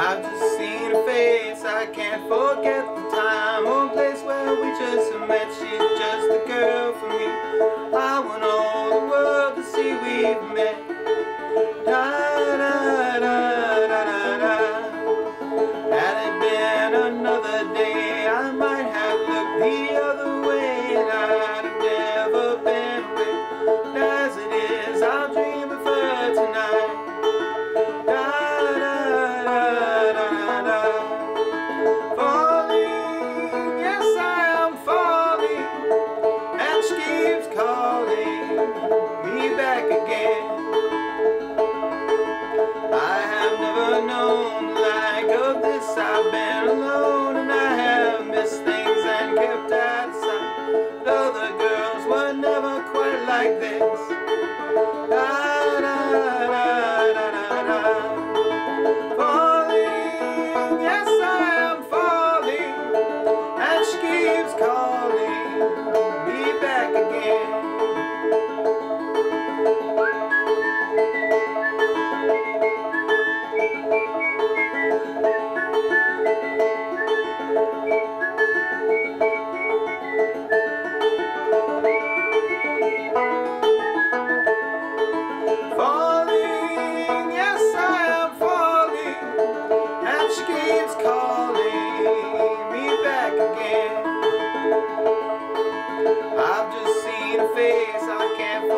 I've just seen her face, I can't forget the time or place where we just met. She's just the girl for me. I want all the world to see we've met. Da da da da da da. Had it been another day. like this. face, I can't